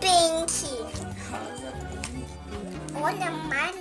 pink. Rosa pink. Olha, mais.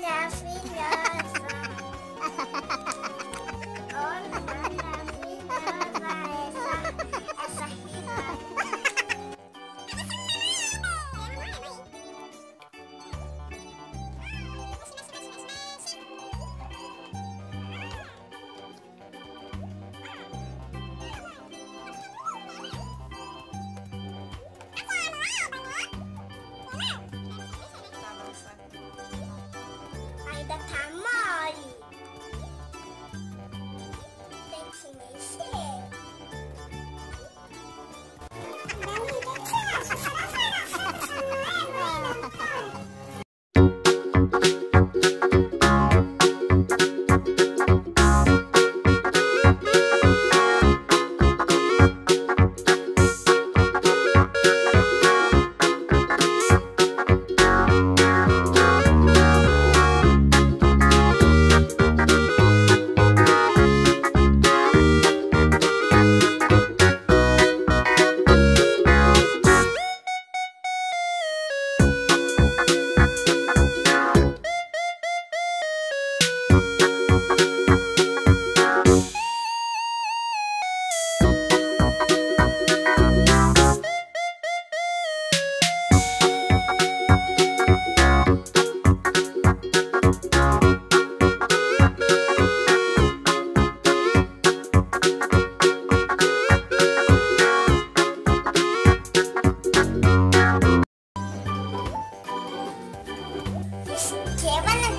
개발은